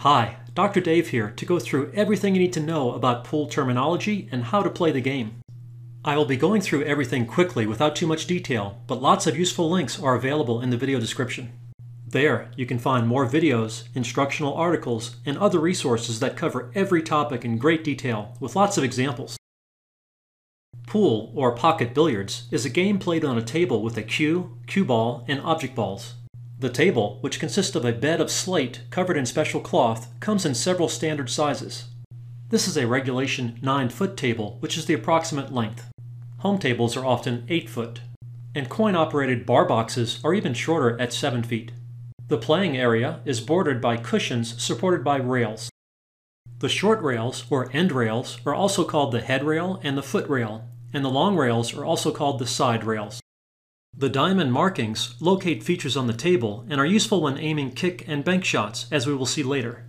Hi, Dr. Dave here to go through everything you need to know about pool terminology and how to play the game. I will be going through everything quickly without too much detail, but lots of useful links are available in the video description. There, you can find more videos, instructional articles, and other resources that cover every topic in great detail with lots of examples. Pool, or pocket billiards, is a game played on a table with a cue, cue ball, and object balls. The table, which consists of a bed of slate covered in special cloth, comes in several standard sizes. This is a regulation 9 foot table, which is the approximate length. Home tables are often 8 foot, and coin operated bar boxes are even shorter at 7 feet. The playing area is bordered by cushions supported by rails. The short rails, or end rails, are also called the head rail and the foot rail, and the long rails are also called the side rails. The diamond markings locate features on the table and are useful when aiming kick and bank shots, as we will see later.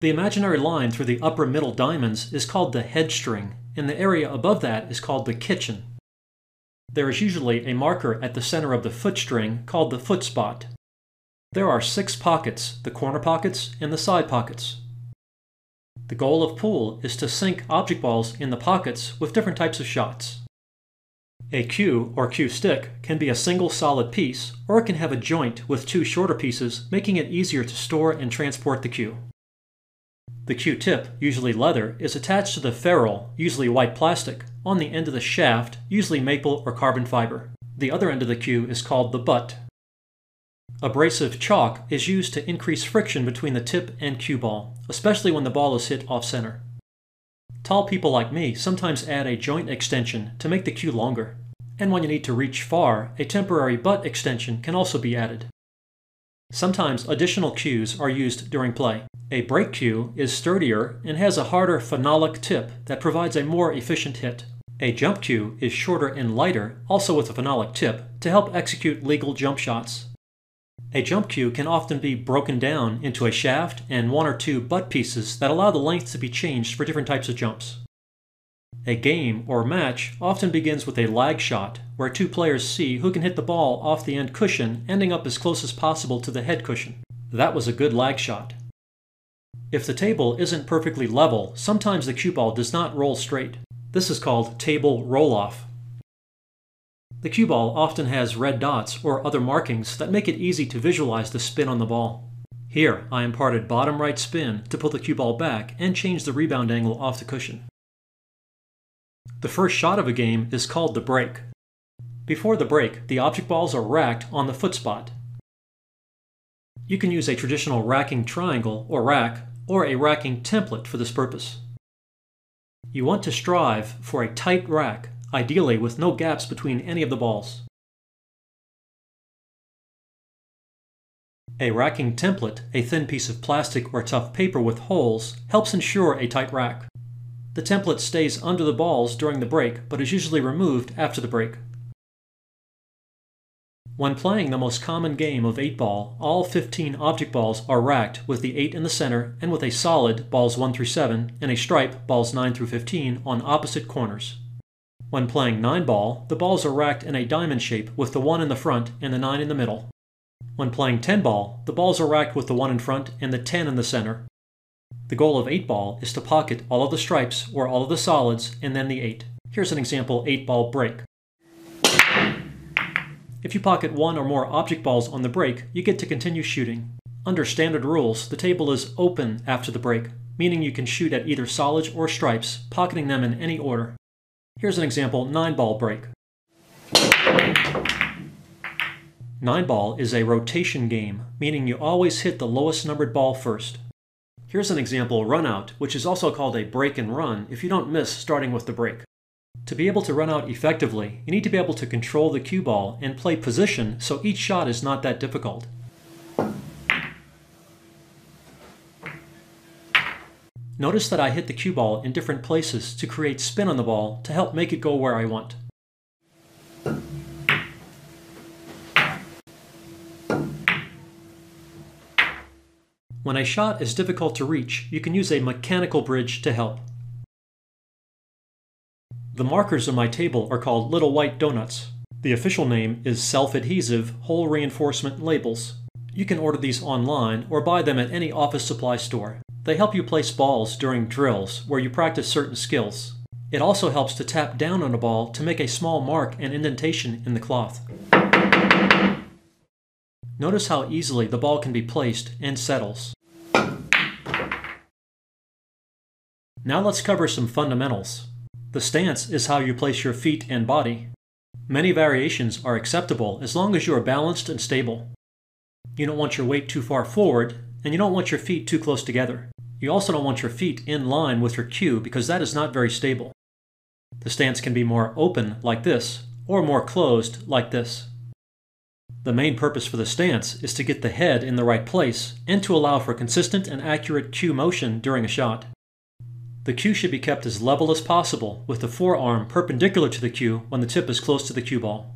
The imaginary line through the upper middle diamonds is called the head string, and the area above that is called the kitchen. There is usually a marker at the center of the foot string called the foot spot. There are six pockets, the corner pockets and the side pockets. The goal of pool is to sink object balls in the pockets with different types of shots. A cue, or cue stick, can be a single solid piece, or it can have a joint with two shorter pieces, making it easier to store and transport the cue. The cue tip, usually leather, is attached to the ferrule, usually white plastic, on the end of the shaft, usually maple or carbon fiber. The other end of the cue is called the butt. Abrasive chalk is used to increase friction between the tip and cue ball, especially when the ball is hit off center. Tall people like me sometimes add a joint extension to make the cue longer and when you need to reach far, a temporary butt extension can also be added. Sometimes additional cues are used during play. A break cue is sturdier and has a harder phenolic tip that provides a more efficient hit. A jump cue is shorter and lighter, also with a phenolic tip, to help execute legal jump shots. A jump cue can often be broken down into a shaft and one or two butt pieces that allow the length to be changed for different types of jumps. A game or match often begins with a lag shot, where two players see who can hit the ball off the end cushion, ending up as close as possible to the head cushion. That was a good lag shot. If the table isn't perfectly level, sometimes the cue ball does not roll straight. This is called table roll-off. The cue ball often has red dots or other markings that make it easy to visualize the spin on the ball. Here, I imparted bottom right spin to pull the cue ball back and change the rebound angle off the cushion. The first shot of a game is called the break. Before the break, the object balls are racked on the foot spot. You can use a traditional racking triangle or rack or a racking template for this purpose. You want to strive for a tight rack, ideally with no gaps between any of the balls. A racking template, a thin piece of plastic or tough paper with holes, helps ensure a tight rack. The template stays under the balls during the break, but is usually removed after the break. When playing the most common game of 8 ball, all 15 object balls are racked with the 8 in the center and with a solid, balls 1 through 7, and a stripe, balls 9 through 15, on opposite corners. When playing 9 ball, the balls are racked in a diamond shape with the 1 in the front and the 9 in the middle. When playing 10 ball, the balls are racked with the 1 in front and the 10 in the center, the goal of 8 ball is to pocket all of the stripes or all of the solids and then the 8. Here's an example 8 ball break. If you pocket one or more object balls on the break, you get to continue shooting. Under standard rules, the table is open after the break, meaning you can shoot at either solids or stripes, pocketing them in any order. Here's an example 9 ball break. 9 ball is a rotation game, meaning you always hit the lowest numbered ball first. Here's an example run out, which is also called a break and run if you don't miss starting with the break. To be able to run out effectively, you need to be able to control the cue ball and play position so each shot is not that difficult. Notice that I hit the cue ball in different places to create spin on the ball to help make it go where I want. When a shot is difficult to reach, you can use a mechanical bridge to help. The markers on my table are called little white donuts. The official name is self-adhesive hole reinforcement labels. You can order these online or buy them at any office supply store. They help you place balls during drills where you practice certain skills. It also helps to tap down on a ball to make a small mark and indentation in the cloth. Notice how easily the ball can be placed and settles. Now let's cover some fundamentals. The stance is how you place your feet and body. Many variations are acceptable as long as you are balanced and stable. You don't want your weight too far forward, and you don't want your feet too close together. You also don't want your feet in line with your cue because that is not very stable. The stance can be more open like this, or more closed like this. The main purpose for the stance is to get the head in the right place and to allow for consistent and accurate cue motion during a shot. The cue should be kept as level as possible with the forearm perpendicular to the cue when the tip is close to the cue ball.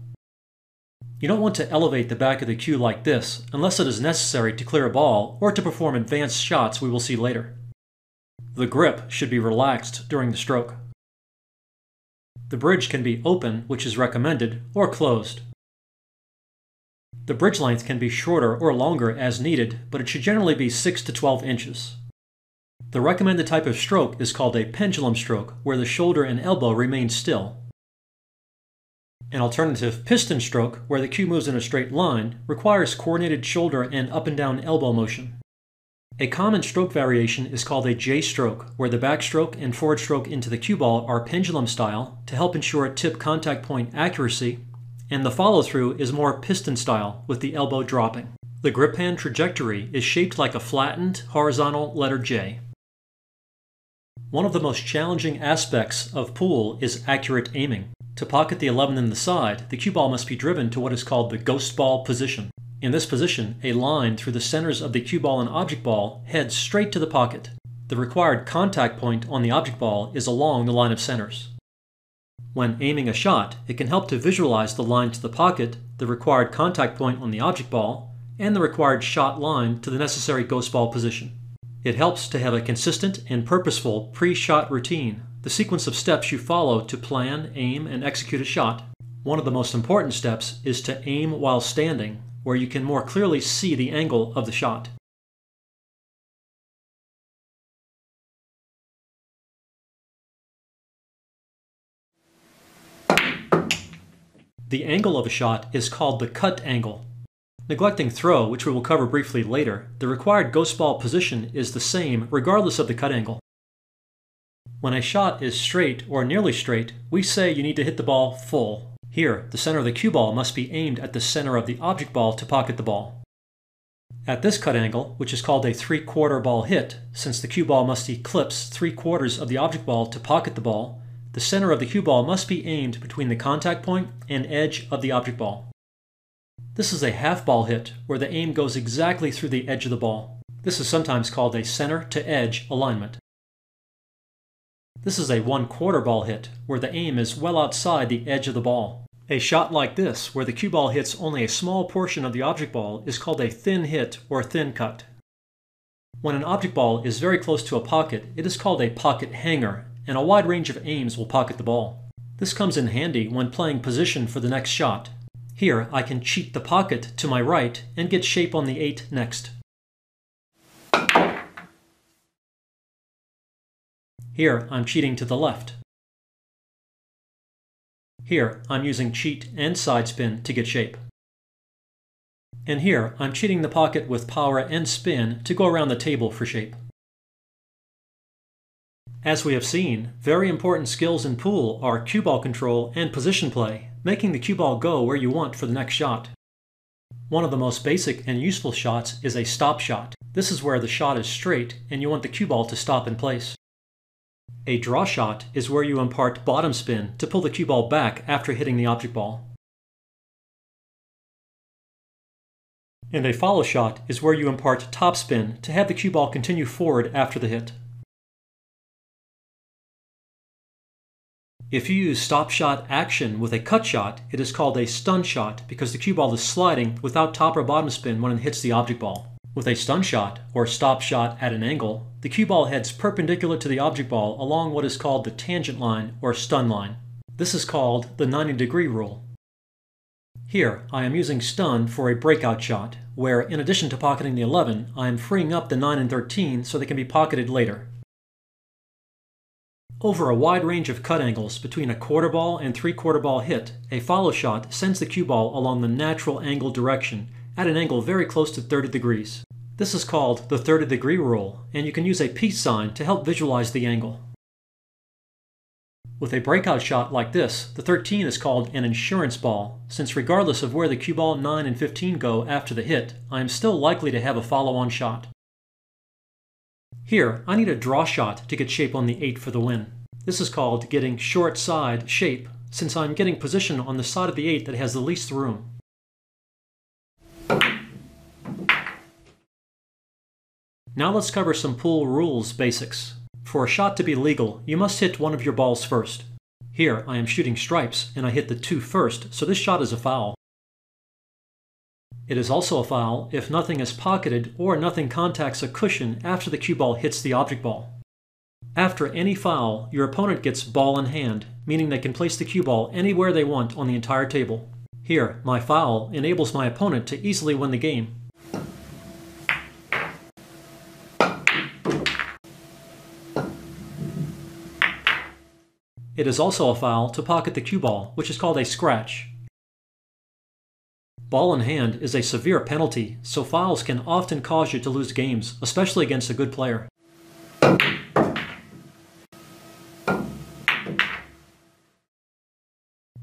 You don't want to elevate the back of the cue like this unless it is necessary to clear a ball or to perform advanced shots we will see later. The grip should be relaxed during the stroke. The bridge can be open, which is recommended, or closed. The bridge length can be shorter or longer as needed, but it should generally be 6 to 12 inches. The recommended type of stroke is called a pendulum stroke, where the shoulder and elbow remain still. An alternative piston stroke, where the cue moves in a straight line, requires coordinated shoulder and up and down elbow motion. A common stroke variation is called a J stroke, where the backstroke and forward stroke into the cue ball are pendulum style to help ensure tip contact point accuracy, and the follow through is more piston style with the elbow dropping. The grip hand trajectory is shaped like a flattened, horizontal letter J. One of the most challenging aspects of pool is accurate aiming. To pocket the 11 in the side, the cue ball must be driven to what is called the ghost ball position. In this position, a line through the centers of the cue ball and object ball heads straight to the pocket. The required contact point on the object ball is along the line of centers. When aiming a shot, it can help to visualize the line to the pocket, the required contact point on the object ball, and the required shot line to the necessary ghost ball position. It helps to have a consistent and purposeful pre-shot routine, the sequence of steps you follow to plan, aim, and execute a shot. One of the most important steps is to aim while standing, where you can more clearly see the angle of the shot. The angle of a shot is called the cut angle. Neglecting throw, which we will cover briefly later, the required ghost ball position is the same regardless of the cut angle. When a shot is straight or nearly straight, we say you need to hit the ball full. Here, the center of the cue ball must be aimed at the center of the object ball to pocket the ball. At this cut angle, which is called a three-quarter ball hit, since the cue ball must eclipse three-quarters of the object ball to pocket the ball, the center of the cue ball must be aimed between the contact point and edge of the object ball. This is a half ball hit, where the aim goes exactly through the edge of the ball. This is sometimes called a center to edge alignment. This is a one quarter ball hit, where the aim is well outside the edge of the ball. A shot like this, where the cue ball hits only a small portion of the object ball, is called a thin hit or thin cut. When an object ball is very close to a pocket, it is called a pocket hanger, and a wide range of aims will pocket the ball. This comes in handy when playing position for the next shot. Here, I can cheat the pocket to my right and get shape on the 8 next. Here, I'm cheating to the left. Here, I'm using cheat and side spin to get shape. And here, I'm cheating the pocket with power and spin to go around the table for shape. As we have seen, very important skills in pool are cue ball control and position play, making the cue ball go where you want for the next shot. One of the most basic and useful shots is a stop shot. This is where the shot is straight and you want the cue ball to stop in place. A draw shot is where you impart bottom spin to pull the cue ball back after hitting the object ball. And a follow shot is where you impart top spin to have the cue ball continue forward after the hit. If you use stop shot action with a cut shot, it is called a stun shot because the cue ball is sliding without top or bottom spin when it hits the object ball. With a stun shot, or stop shot at an angle, the cue ball heads perpendicular to the object ball along what is called the tangent line or stun line. This is called the 90 degree rule. Here, I am using stun for a breakout shot, where in addition to pocketing the 11, I am freeing up the 9 and 13 so they can be pocketed later. Over a wide range of cut angles between a quarter ball and three quarter ball hit, a follow shot sends the cue ball along the natural angle direction at an angle very close to 30 degrees. This is called the 30 degree rule, and you can use a peace sign to help visualize the angle. With a breakout shot like this, the 13 is called an insurance ball, since regardless of where the cue ball 9 and 15 go after the hit, I am still likely to have a follow-on shot. Here, I need a draw shot to get shape on the 8 for the win. This is called getting short side shape, since I'm getting position on the side of the 8 that has the least room. Now let's cover some pool rules basics. For a shot to be legal, you must hit one of your balls first. Here, I am shooting stripes, and I hit the two first, so this shot is a foul. It is also a foul if nothing is pocketed or nothing contacts a cushion after the cue ball hits the object ball. After any foul, your opponent gets ball in hand, meaning they can place the cue ball anywhere they want on the entire table. Here, my foul enables my opponent to easily win the game. It is also a foul to pocket the cue ball, which is called a scratch. Ball in hand is a severe penalty, so fouls can often cause you to lose games, especially against a good player.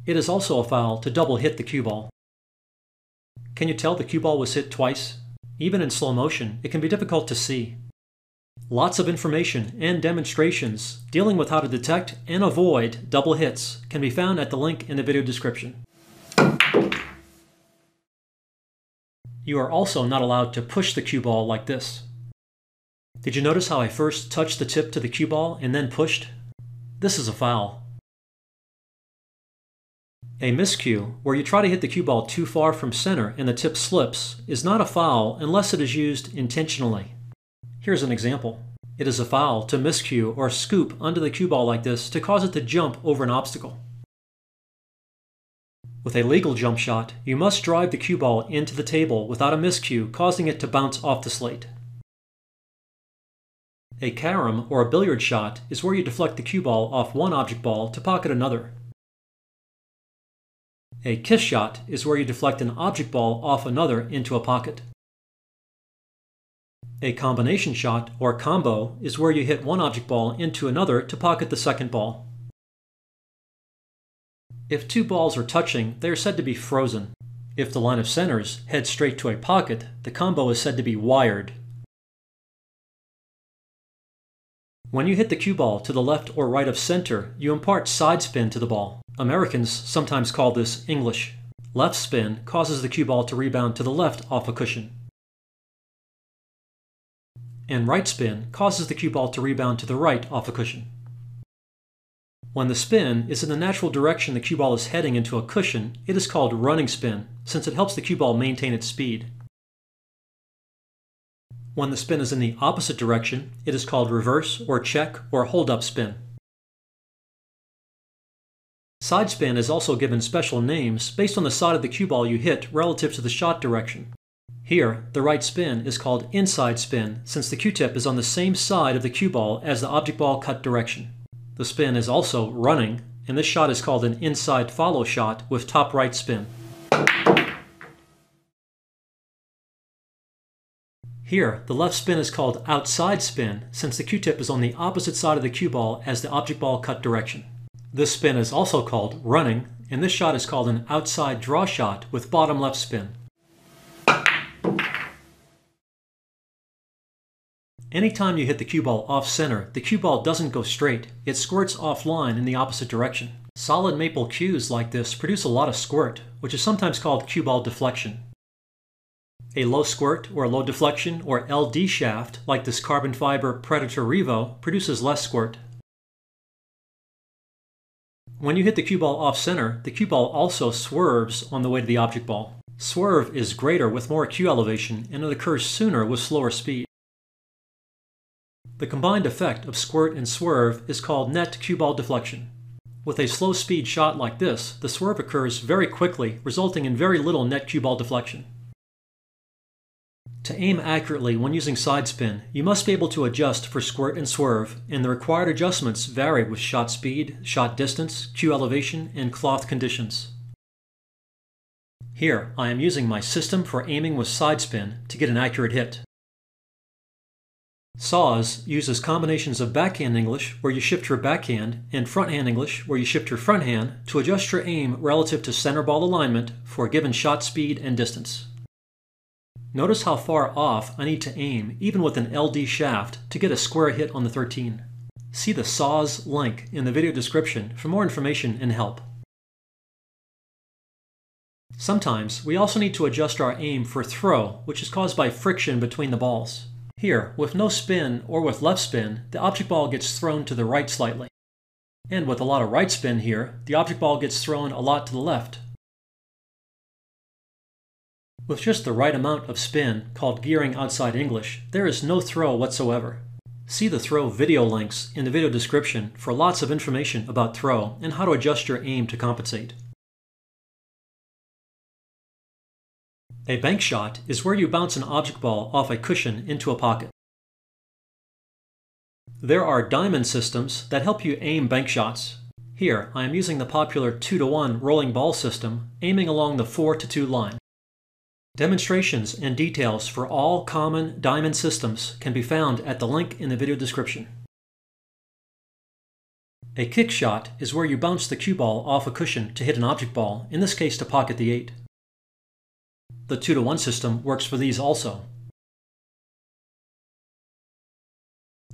It is also a foul to double hit the cue ball. Can you tell the cue ball was hit twice? Even in slow motion, it can be difficult to see. Lots of information and demonstrations dealing with how to detect and avoid double hits can be found at the link in the video description. You are also not allowed to push the cue ball like this. Did you notice how I first touched the tip to the cue ball and then pushed? This is a foul. A miscue, where you try to hit the cue ball too far from center and the tip slips, is not a foul unless it is used intentionally. Here's an example. It is a foul to miscue or scoop under the cue ball like this to cause it to jump over an obstacle. With a legal jump shot, you must drive the cue ball into the table without a miscue causing it to bounce off the slate. A carom or a billiard shot is where you deflect the cue ball off one object ball to pocket another. A kiss shot is where you deflect an object ball off another into a pocket. A combination shot, or combo, is where you hit one object ball into another to pocket the second ball. If two balls are touching, they are said to be frozen. If the line of centers heads straight to a pocket, the combo is said to be wired. When you hit the cue ball to the left or right of center, you impart side spin to the ball. Americans sometimes call this English. Left spin causes the cue ball to rebound to the left off a cushion. And right spin causes the cue ball to rebound to the right off a cushion. When the spin is in the natural direction the cue ball is heading into a cushion, it is called running spin, since it helps the cue ball maintain its speed. When the spin is in the opposite direction, it is called reverse or check or hold up spin. Side spin is also given special names based on the side of the cue ball you hit relative to the shot direction. Here, the right spin is called inside spin since the cue tip is on the same side of the cue ball as the object ball cut direction. The spin is also running, and this shot is called an inside follow shot with top right spin. Here, the left spin is called outside spin since the cue tip is on the opposite side of the cue ball as the object ball cut direction. This spin is also called running, and this shot is called an outside draw shot with bottom left spin. Anytime you hit the cue ball off center, the cue ball doesn't go straight. It squirts offline in the opposite direction. Solid maple cues like this produce a lot of squirt, which is sometimes called cue ball deflection. A low squirt or low deflection or LD shaft, like this carbon fiber Predator Revo, produces less squirt. When you hit the cue ball off center, the cue ball also swerves on the way to the object ball. Swerve is greater with more cue elevation and it occurs sooner with slower speed. The combined effect of squirt and swerve is called net cue ball deflection. With a slow speed shot like this, the swerve occurs very quickly, resulting in very little net cue ball deflection. To aim accurately when using side spin, you must be able to adjust for squirt and swerve, and the required adjustments vary with shot speed, shot distance, cue elevation, and cloth conditions. Here, I am using my system for aiming with side spin to get an accurate hit. SAWS uses combinations of backhand English, where you shift your backhand, and fronthand English, where you shift your front hand, to adjust your aim relative to center ball alignment for a given shot speed and distance. Notice how far off I need to aim, even with an LD shaft, to get a square hit on the 13. See the SAWS link in the video description for more information and help. Sometimes we also need to adjust our aim for throw, which is caused by friction between the balls. Here, with no spin or with left spin, the object ball gets thrown to the right slightly. And with a lot of right spin here, the object ball gets thrown a lot to the left. With just the right amount of spin, called gearing outside English, there is no throw whatsoever. See the throw video links in the video description for lots of information about throw and how to adjust your aim to compensate. A bank shot is where you bounce an object ball off a cushion into a pocket. There are diamond systems that help you aim bank shots. Here, I am using the popular 2 to 1 rolling ball system, aiming along the 4 to 2 line. Demonstrations and details for all common diamond systems can be found at the link in the video description. A kick shot is where you bounce the cue ball off a cushion to hit an object ball, in this case to pocket the 8. The 2 to 1 system works for these also.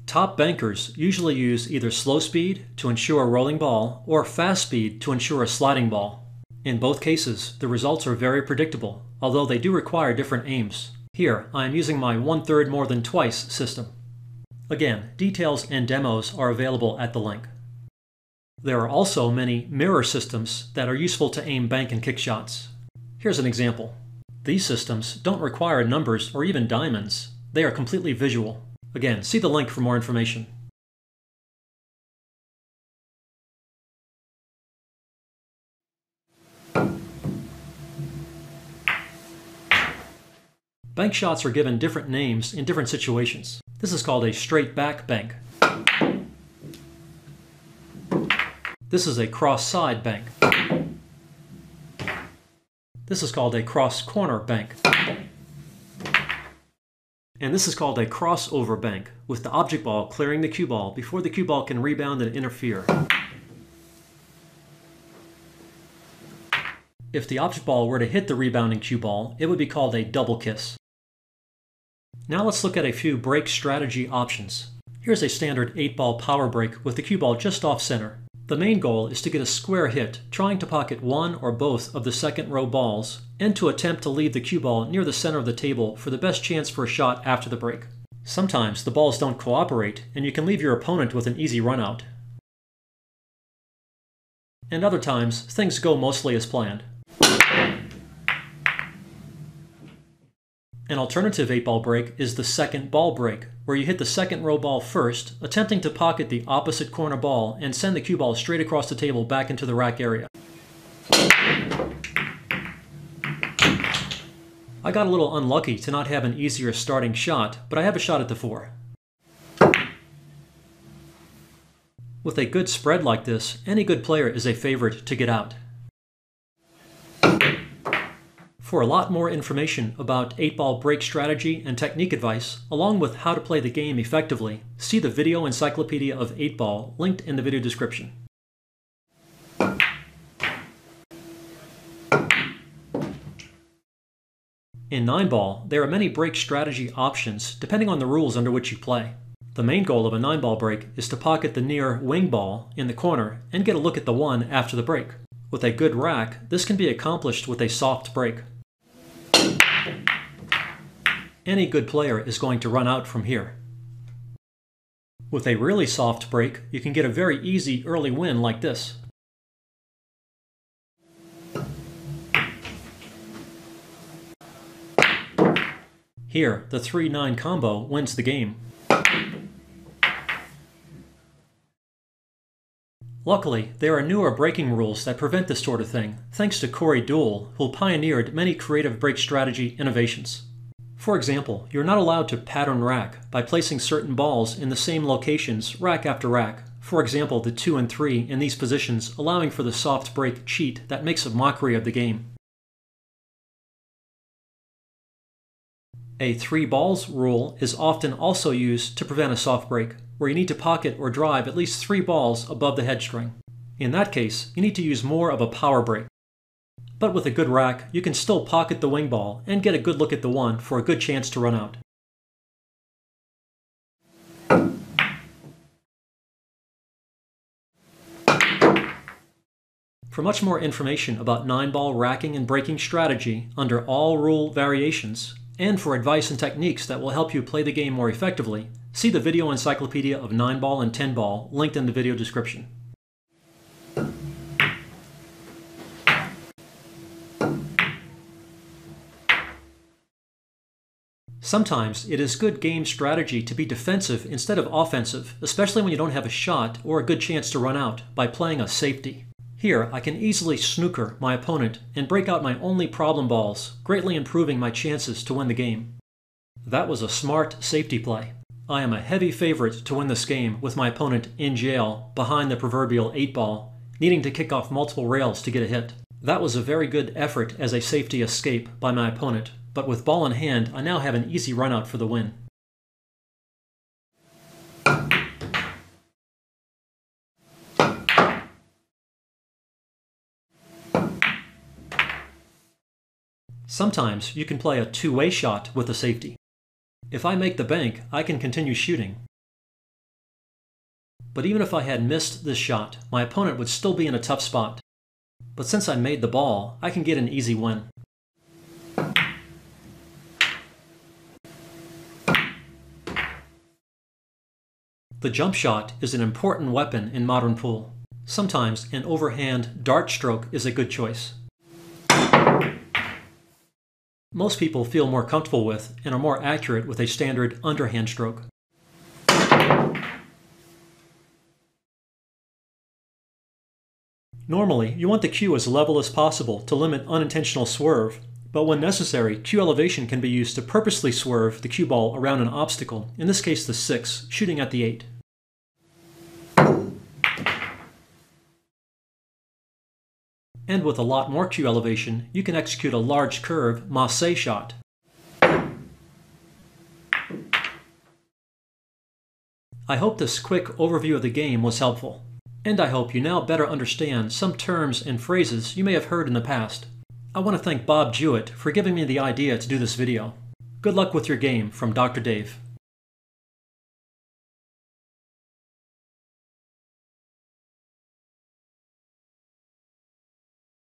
Top bankers usually use either slow speed to ensure a rolling ball or fast speed to ensure a sliding ball. In both cases, the results are very predictable, although they do require different aims. Here, I am using my one-third more than twice system. Again, details and demos are available at the link. There are also many mirror systems that are useful to aim bank and kick shots. Here's an example. These systems don't require numbers or even diamonds. They are completely visual. Again, see the link for more information. Bank shots are given different names in different situations. This is called a straight back bank. This is a cross side bank. This is called a cross corner bank. And this is called a crossover bank, with the object ball clearing the cue ball before the cue ball can rebound and interfere. If the object ball were to hit the rebounding cue ball, it would be called a double kiss. Now let's look at a few break strategy options. Here's a standard 8-ball power break with the cue ball just off center. The main goal is to get a square hit, trying to pocket one or both of the second row balls, and to attempt to leave the cue ball near the center of the table for the best chance for a shot after the break. Sometimes the balls don't cooperate, and you can leave your opponent with an easy run out. And other times, things go mostly as planned. An alternative 8 ball break is the second ball break, where you hit the second row ball first, attempting to pocket the opposite corner ball and send the cue ball straight across the table back into the rack area. I got a little unlucky to not have an easier starting shot, but I have a shot at the 4. With a good spread like this, any good player is a favorite to get out. For a lot more information about 8-ball break strategy and technique advice, along with how to play the game effectively, see the video encyclopedia of 8-ball linked in the video description. In 9-ball, there are many break strategy options depending on the rules under which you play. The main goal of a 9-ball break is to pocket the near wing ball in the corner and get a look at the one after the break. With a good rack, this can be accomplished with a soft break. Any good player is going to run out from here. With a really soft break, you can get a very easy early win like this. Here, the 3-9 combo wins the game. Luckily, there are newer breaking rules that prevent this sort of thing, thanks to Corey Deuel, who pioneered many creative break strategy innovations. For example, you're not allowed to pattern rack by placing certain balls in the same locations rack after rack, for example the 2 and 3 in these positions allowing for the soft break cheat that makes a mockery of the game. A three balls rule is often also used to prevent a soft break, where you need to pocket or drive at least three balls above the head string. In that case, you need to use more of a power break. But with a good rack, you can still pocket the wing ball and get a good look at the one for a good chance to run out. For much more information about 9-ball racking and breaking strategy under all rule variations, and for advice and techniques that will help you play the game more effectively, see the video encyclopedia of 9-ball and 10-ball linked in the video description. Sometimes it is good game strategy to be defensive instead of offensive, especially when you don't have a shot or a good chance to run out, by playing a safety. Here, I can easily snooker my opponent and break out my only problem balls, greatly improving my chances to win the game. That was a smart safety play. I am a heavy favorite to win this game with my opponent in jail behind the proverbial 8 ball, needing to kick off multiple rails to get a hit. That was a very good effort as a safety escape by my opponent, but with ball in hand, I now have an easy run out for the win. Sometimes you can play a two-way shot with a safety. If I make the bank, I can continue shooting. But even if I had missed this shot, my opponent would still be in a tough spot. But since I made the ball, I can get an easy win. The jump shot is an important weapon in modern pool. Sometimes an overhand dart stroke is a good choice most people feel more comfortable with and are more accurate with a standard underhand stroke. Normally, you want the cue as level as possible to limit unintentional swerve, but when necessary, cue elevation can be used to purposely swerve the cue ball around an obstacle, in this case the 6, shooting at the 8. And with a lot more cue elevation, you can execute a large curve masse shot. I hope this quick overview of the game was helpful, and I hope you now better understand some terms and phrases you may have heard in the past. I want to thank Bob Jewett for giving me the idea to do this video. Good luck with your game from Dr. Dave.